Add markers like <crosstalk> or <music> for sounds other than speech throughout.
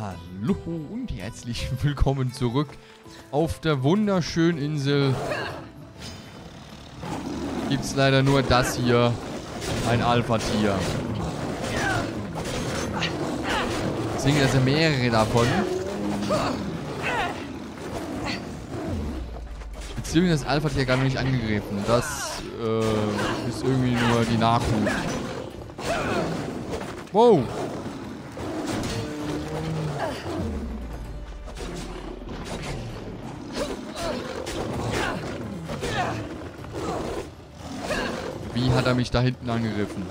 Hallo und herzlich <laughs> willkommen zurück auf der wunderschönen Insel. Gibt's leider nur das hier, ein Alpha-Tier. Deswegen sind mehrere davon. Beziehungsweise das Alpha-Tier gar nicht angegriffen. Das äh, ist irgendwie nur die Nachhut. Wow. Wie hat er mich da hinten angegriffen?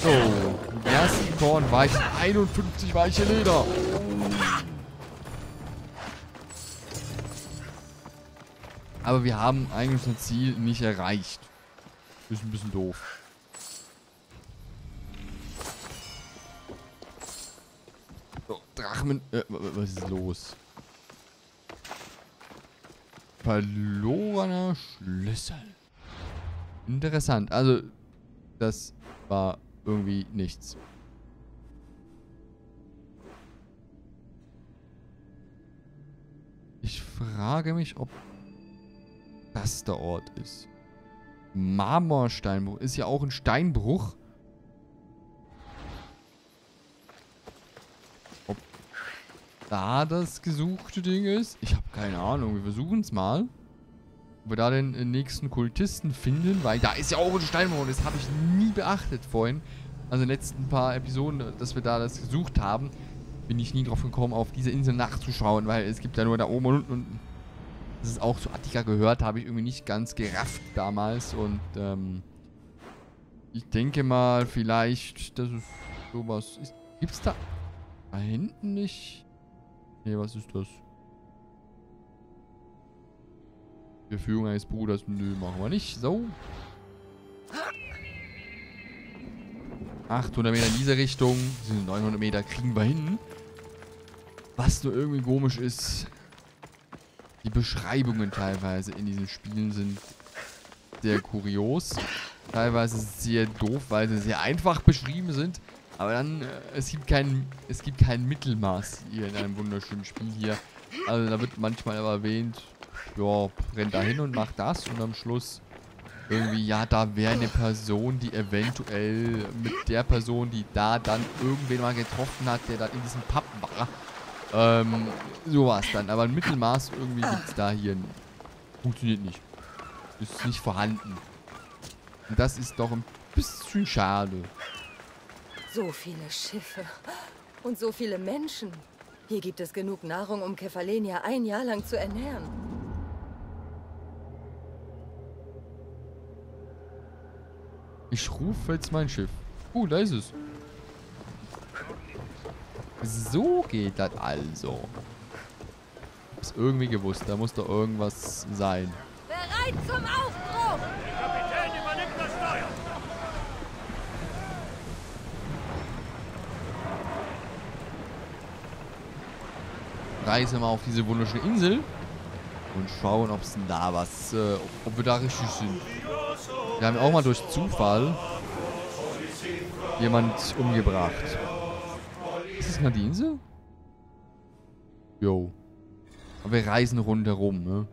So, im ersten Korn weichen 51 weiche Leder. Aber wir haben eigentlich unser Ziel nicht erreicht. Ist ein bisschen doof. Drachen... Äh, was ist los? Verlorener Schlüssel. Interessant. Also, das war irgendwie nichts. Ich frage mich, ob das der Ort ist. Marmorsteinbruch. Ist ja auch ein Steinbruch. Da das gesuchte Ding ist? Ich habe keine Ahnung. Wir versuchen es mal. Ob wir da den nächsten Kultisten finden. Weil da ist ja auch ein Steinbruch. Das habe ich nie beachtet vorhin. Also in den letzten paar Episoden, dass wir da das gesucht haben, bin ich nie drauf gekommen, auf diese Insel nachzuschauen. Weil es gibt ja nur da oben und unten dass es auch zu Attika gehört, habe ich irgendwie nicht ganz gerafft damals. Und ähm, ich denke mal, vielleicht, dass es sowas ist. Gibt es da da hinten nicht? Nee, was ist das? Verfügung eines Bruders. Nö, machen wir nicht. So. 800 Meter in diese Richtung. 900 Meter kriegen wir hin. Was nur irgendwie komisch ist, die Beschreibungen teilweise in diesen Spielen sind sehr kurios. Teilweise sehr doof, weil sie sehr einfach beschrieben sind. Aber dann, äh, es gibt kein, es gibt kein Mittelmaß hier in einem wunderschönen Spiel hier. Also da wird manchmal aber erwähnt, ja, rennt da hin und macht das und am Schluss irgendwie, ja, da wäre eine Person, die eventuell mit der Person, die da dann irgendwen mal getroffen hat, der da in diesem Pub war, ähm, sowas dann. Aber ein Mittelmaß irgendwie gibt es da hier. Funktioniert nicht. Ist nicht vorhanden. Und das ist doch ein bisschen schade. So viele Schiffe. Und so viele Menschen. Hier gibt es genug Nahrung, um Kefalenia ein Jahr lang zu ernähren. Ich rufe jetzt mein Schiff. Uh, da ist es. So geht das also. Hab's irgendwie gewusst. Da muss doch irgendwas sein. Bereit zum Aufbruch! Der Kapitän übernimmt das Steuer. Reisen wir auf diese wunderschöne Insel. Und schauen, ob es da was, äh, ob wir da richtig sind. Wir haben auch mal durch Zufall jemand umgebracht. Ist das mal die Insel? Jo. Aber wir reisen rundherum, ne?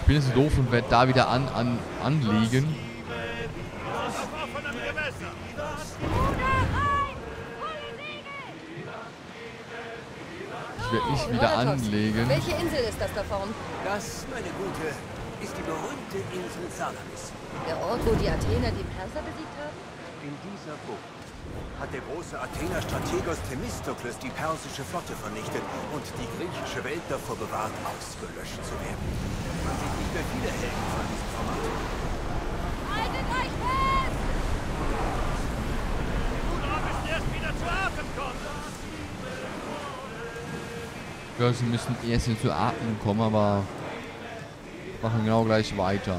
Ich bin jetzt so doof und werde da wieder an, an, anlegen. Werde nicht wieder Rolatos, anlegen. Welche Insel ist das da vorne? Das, meine Gute, ist die berühmte Insel Salamis. Der Ort, wo die Athener die Perser besiegt haben? In dieser Bucht hat der große Athener Strategos Themistokles die persische Flotte vernichtet und die griechische Welt davor bewahrt, ausgelöscht zu werden. Man sieht nicht mehr viele Helden von diesem Format. Haltet euch fest! Du müssen erst wieder zu Atem kommen. Ja, sie müssen erst hier zu atmen kommen, aber machen genau gleich weiter.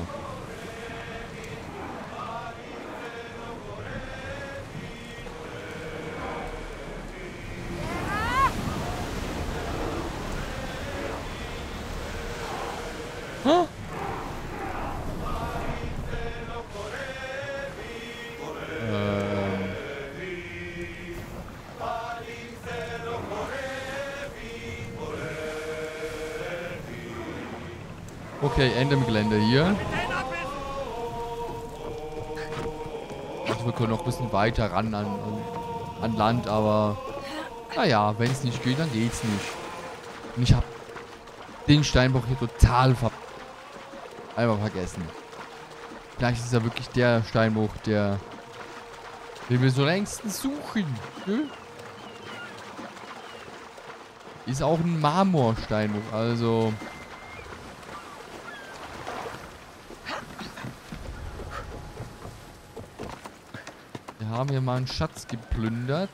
Okay, Ende im Gelände hier. Also wir können noch ein bisschen weiter ran an, an, an Land, aber naja, wenn es nicht geht, dann geht's nicht. Und ich habe den Steinbruch hier total ver einfach vergessen. Vielleicht ist ja wirklich der Steinbruch, der den wir so längstens suchen. Ne? Ist auch ein Marmorsteinbruch, also... haben hier mal einen Schatz geplündert.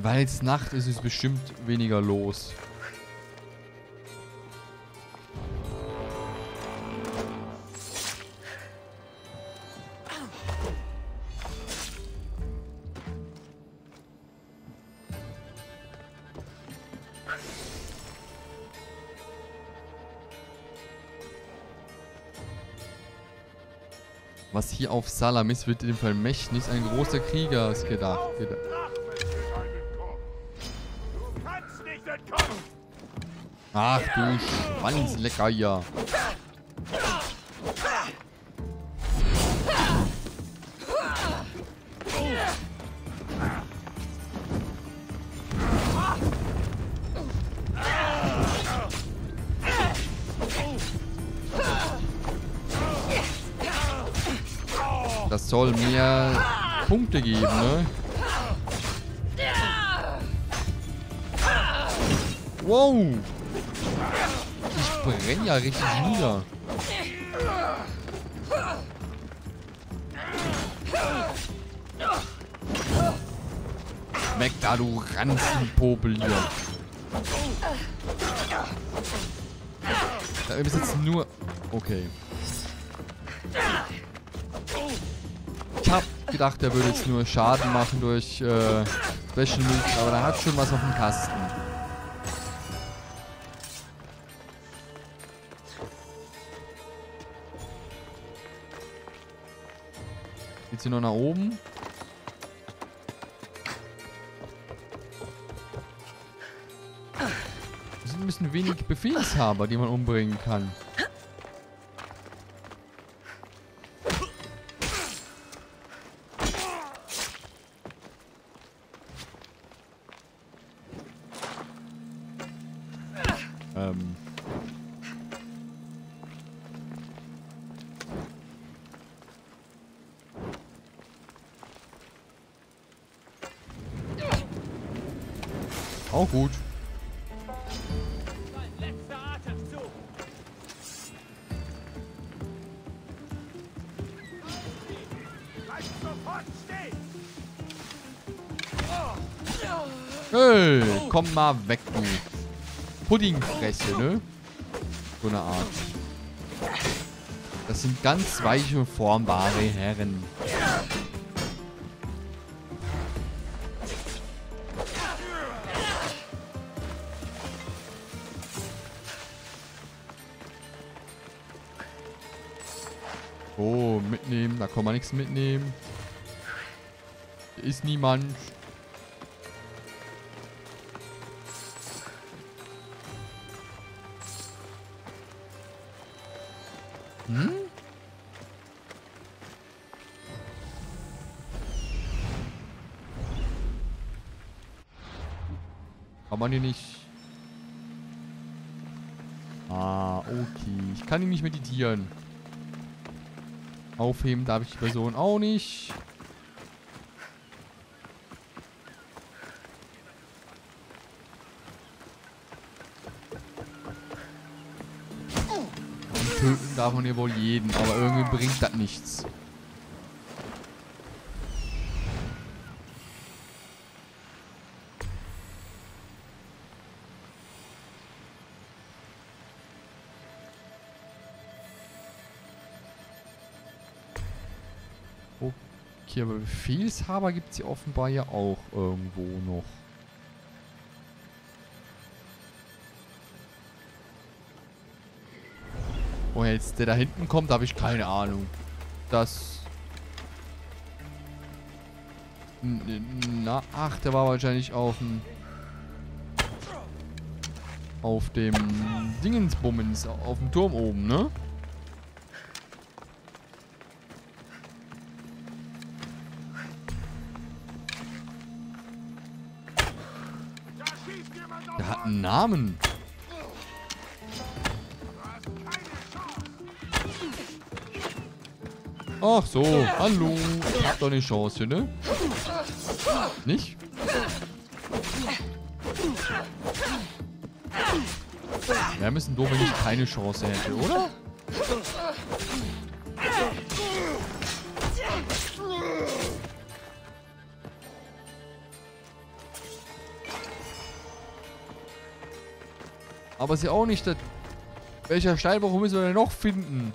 Weil es Nacht ist, ist bestimmt weniger los. Was hier auf Salamis wird in dem Vermächtnis ein großer Krieger ist gedacht. Ach du Schwanzlecker ja. Das soll mir Punkte geben, ne? Wow! Ich brenne ja richtig nieder. Weg da, du Ranzenpopel hier. Da ist jetzt nur... Okay. Ich hab gedacht, der würde jetzt nur Schaden machen durch äh, Special Moves, aber der hat schon was auf dem Kasten. Geht's hier noch nach oben? Es sind ein bisschen wenig Befehlshaber, die man umbringen kann. Hey, komm mal weg, du. Puddingfresse, ne? So eine Art. Das sind ganz weiche, formbare Herren. Oh, mitnehmen. Da kann man nichts mitnehmen. Ist niemand. kann ich nicht. Ah, okay. Ich kann ihn nicht meditieren. Aufheben darf ich die Person auch nicht. Und töten darf man ja wohl jeden, aber irgendwie bringt das nichts. Okay, aber Befehlshaber gibt es hier offenbar ja auch irgendwo noch. Woher jetzt der da hinten kommt, habe ich keine Ahnung. Das... Na, ach, der war wahrscheinlich auf dem... Auf dem Dingensbummens, auf dem Turm oben, ne? Namen. Ach so, hallo. Hab doch eine Chance, ne? Nicht? Wäre ein bisschen doof, wenn ich keine Chance hätte, oder? Aber ja auch nicht das... Welcher Steinbruch müssen wir denn noch finden?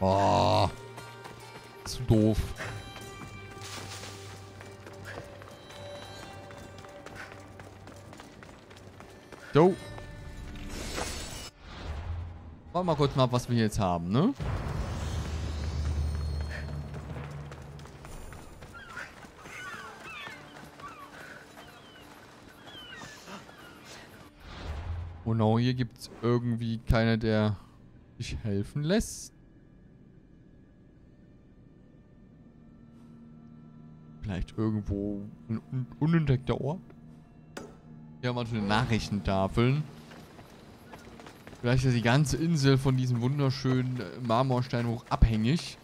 Oh. Zu doof. So. Warten wir mal kurz mal, was wir jetzt haben, ne? Auch hier gibt es irgendwie keiner, der sich helfen lässt. Vielleicht irgendwo ein un unentdeckter Ort? Hier haben wir eine Nachrichtentafeln. Vielleicht ist die ganze Insel von diesem wunderschönen äh, Marmorsteinbruch abhängig.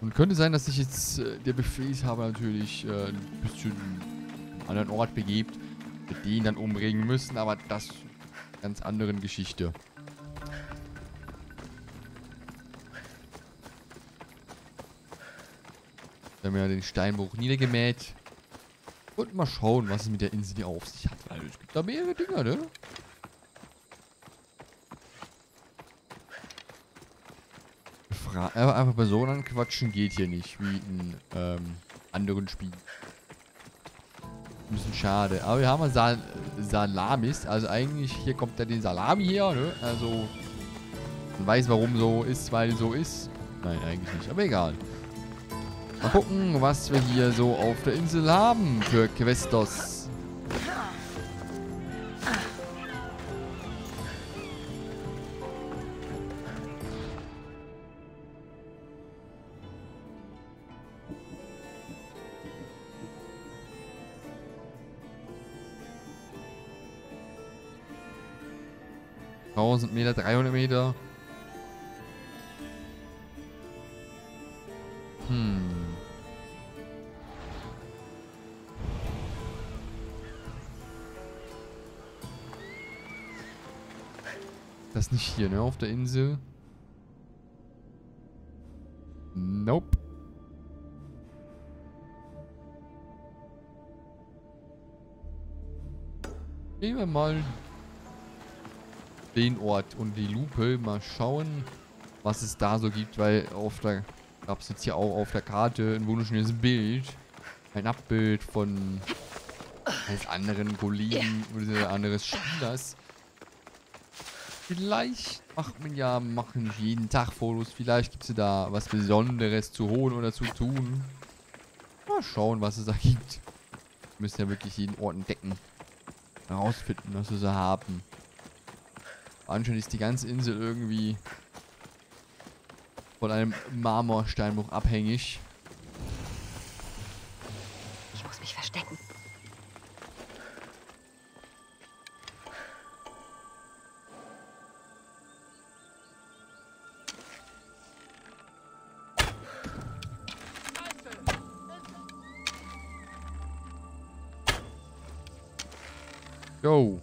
Und könnte sein, dass sich jetzt äh, der Befehlshaber natürlich äh, ein bisschen einen anderen Ort begibt. Wir den dann umbringen müssen, aber das ganz anderen Geschichte. Wir haben ja den Steinbruch niedergemäht. Und mal schauen, was es mit der Insel hier auf sich hat, weil es gibt da mehrere Dinger, ne? Fra einfach Personen anquatschen geht hier nicht, wie in ähm, anderen Spielen. Ein bisschen schade. Aber wir haben Sal Salamis. Also eigentlich, hier kommt ja den Salami her, ne? Also, man weiß, warum so ist, weil so ist. Nein, eigentlich nicht. Aber egal. Mal gucken, was wir hier so auf der Insel haben für Questos. Tausend Meter, 300 Meter. Hm. Das nicht hier, ne? Auf der Insel. Nope. Nehmen wir mal den Ort und die Lupe. Mal schauen, was es da so gibt, weil auf der gab es jetzt hier auch auf der Karte ein wunderschönes Bild. Ein Abbild von eines anderen Kollegen oder anderes Spielers. Vielleicht macht man ja machen jeden Tag Fotos. Vielleicht gibt es da was Besonderes zu holen oder zu tun. Mal schauen, was es da gibt. Wir müssen ja wirklich jeden Ort entdecken. Herausfinden, was wir so haben. Anscheinend ist die ganze Insel irgendwie von einem Marmorsteinbruch abhängig. Ich muss mich verstecken. Go.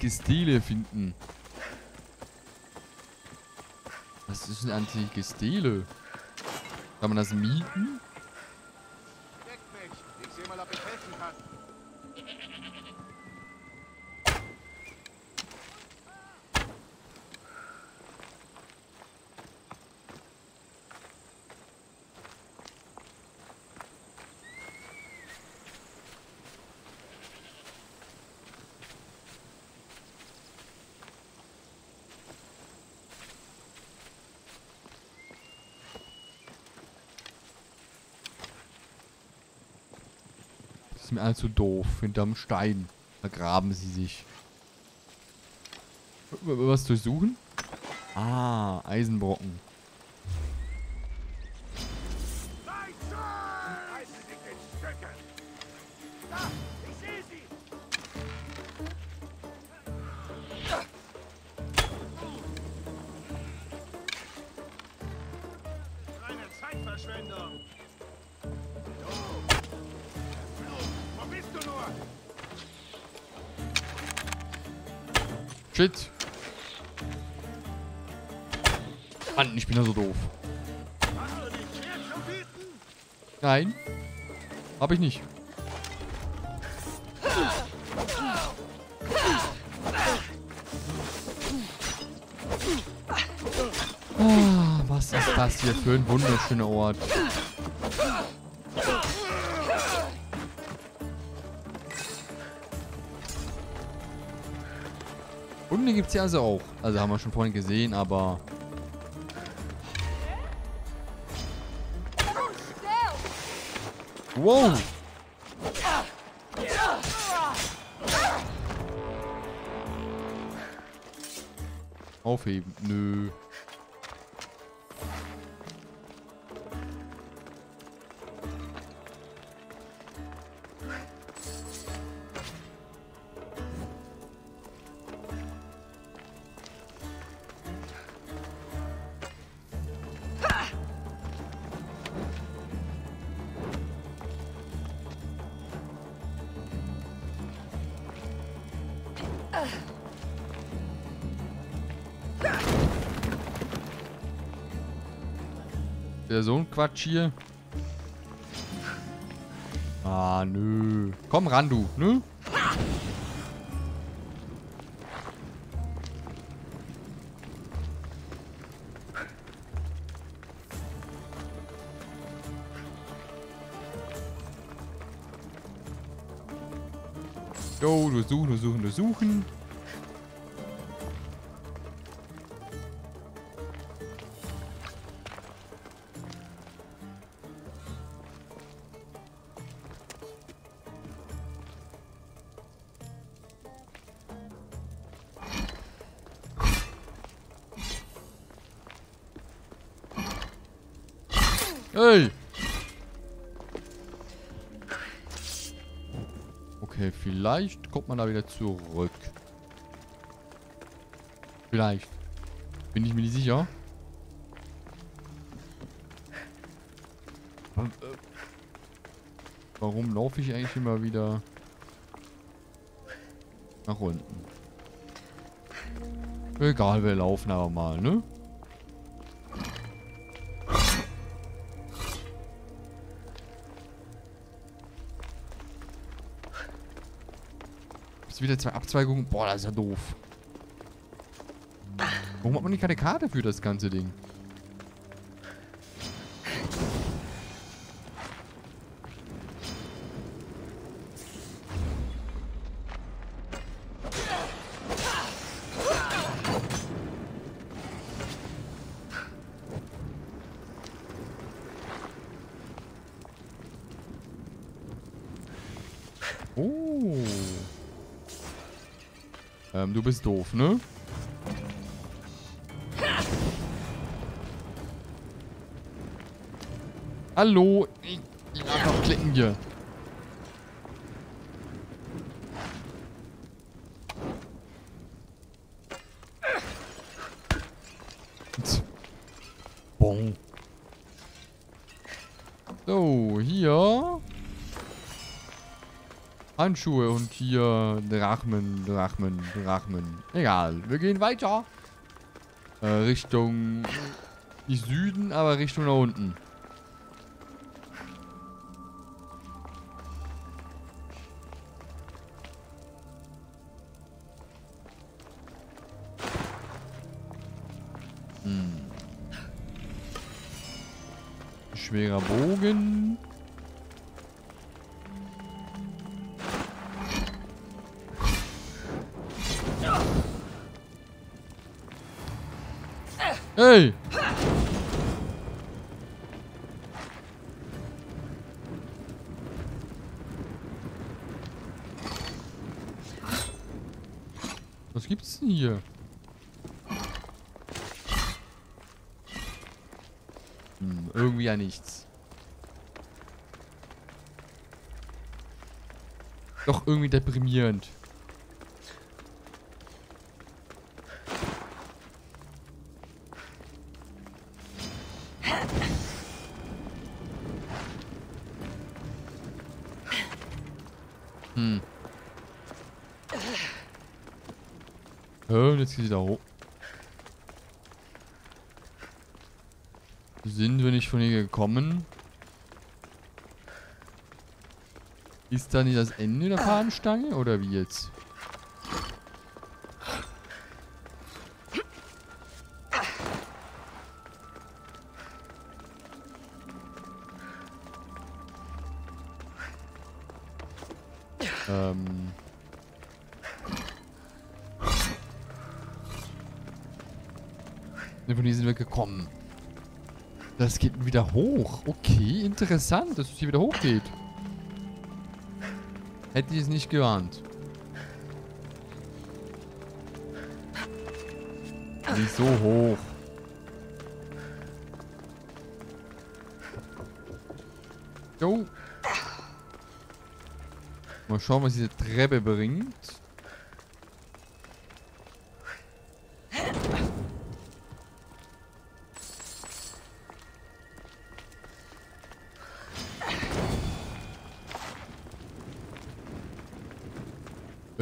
Antike Stele finden. Was ist eine antike Stele? Kann man das mieten? Deck mich. Ich seh mal, ob ich helfen kann. Das ist mir allzu doof. Hinterm Stein. Vergraben sie sich. Was durchsuchen? Ah, Eisenbrocken. Shit. Mann, ich bin ja so doof. Nein. Hab ich nicht. Ah, was ist das hier für ein wunderschöner Ort? Gibt's ja also auch. Also haben wir schon vorhin gesehen, aber... Wow! Aufheben. Nö. Der so ein Quatsch hier. Ah, nö. Komm ran, du, ne? Jo, durchsuchen, durchsuchen, durchsuchen. Hey! Kommt man da wieder zurück. Vielleicht. Bin ich mir nicht sicher. Äh, warum laufe ich eigentlich immer wieder nach unten? Egal, wir laufen aber mal, ne? Wieder zwei Abzweigungen? Boah, das ist ja doof. Warum hat man nicht keine Karte für das ganze Ding? Bist doof, ne? Hallo? Ich, ich doch klicken hier. Tsk. Bon. So, hier Handschuhe und hier Drachmen, Drachmen, Drachmen. Egal, wir gehen weiter. Äh, Richtung... Nicht Süden, aber Richtung nach unten. Hm. Schwerer Bogen. Hey! Was gibt's denn hier? Hm, irgendwie ja nichts. Doch irgendwie deprimierend. Hm. Und jetzt geht sie da hoch. Sind wir nicht von hier gekommen? Ist da nicht das Ende der Fahnenstange oder wie jetzt? Ne, Von hier sind wir gekommen. Das geht wieder hoch. Okay, interessant, dass es hier wieder hochgeht. Hätte ich es nicht geahnt. Nicht so hoch. Jo. Mal schauen, was diese Treppe bringt.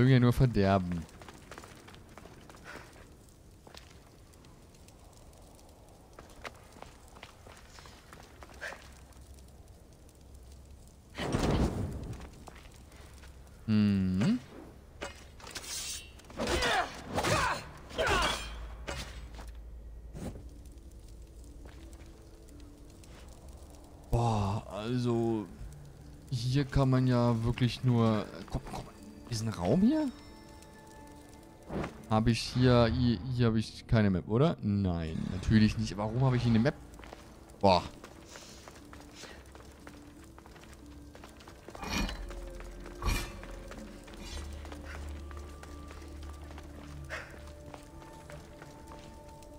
Irgendwie nur verderben. Hm. Also hier kann man ja wirklich nur... Komm, komm, diesen Raum hier? Habe ich hier... Hier, hier habe ich keine Map, oder? Nein, natürlich nicht. Warum habe ich hier eine Map? Boah.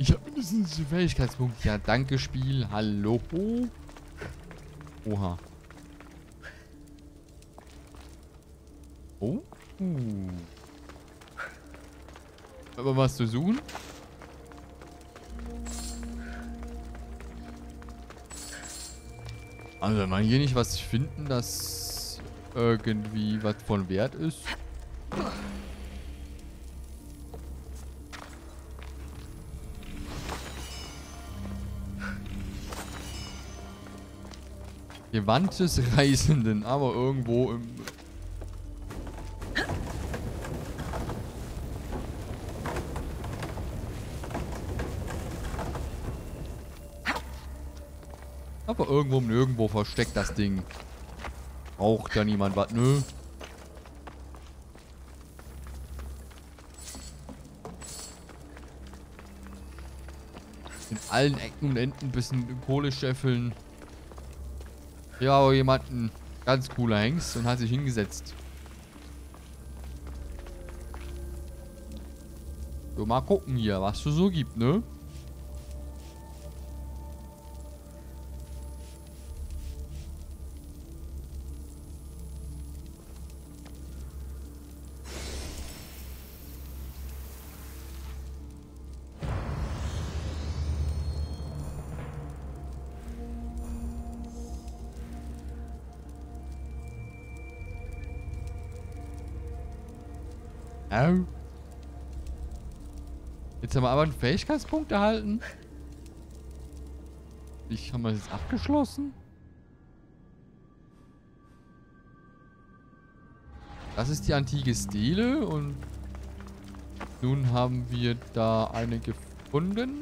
Ich habe mindestens einen Fähigkeitspunkt. Ja, danke, Spiel. Hallo. Oha. Oh. Aber was zu suchen? Also wenn wir hier nicht was finden, das irgendwie was von Wert ist. Gewand des Reisenden, aber irgendwo im... Aber irgendwo nirgendwo versteckt das Ding. Braucht ja niemand was, nö. In allen Ecken und Enden ein bisschen Kohle scheffeln. Ja, aber jemand ein ganz cooler Hengst und hat sich hingesetzt. So, mal gucken hier, was es so gibt, ne? Haben wir aber einen Fähigkeitspunkt erhalten. Ich wir das jetzt abgeschlossen? Das ist die antike Stele und nun haben wir da eine gefunden.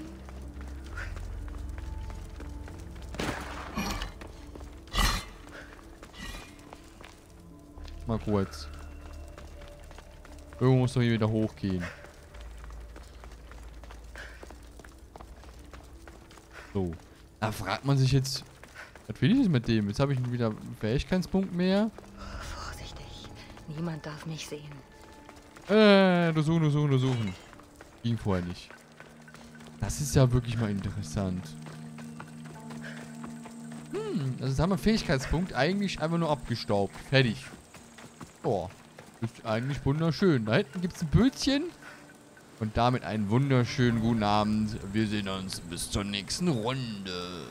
Mal kurz. Irgendwo muss doch hier wieder hochgehen. So. Da fragt man sich jetzt, was will ich jetzt mit dem? Jetzt habe ich wieder einen Fähigkeitspunkt mehr. Vorsichtig. Niemand darf mich sehen. Äh, untersuchen, untersuchen, untersuchen. Ging vorher nicht. Das ist ja wirklich mal interessant. Hm, also jetzt haben wir Fähigkeitspunkt eigentlich einfach nur abgestaubt. Fertig. Boah, ist eigentlich wunderschön. Da hinten gibt es ein Bötchen. Und damit einen wunderschönen guten Abend. Wir sehen uns bis zur nächsten Runde.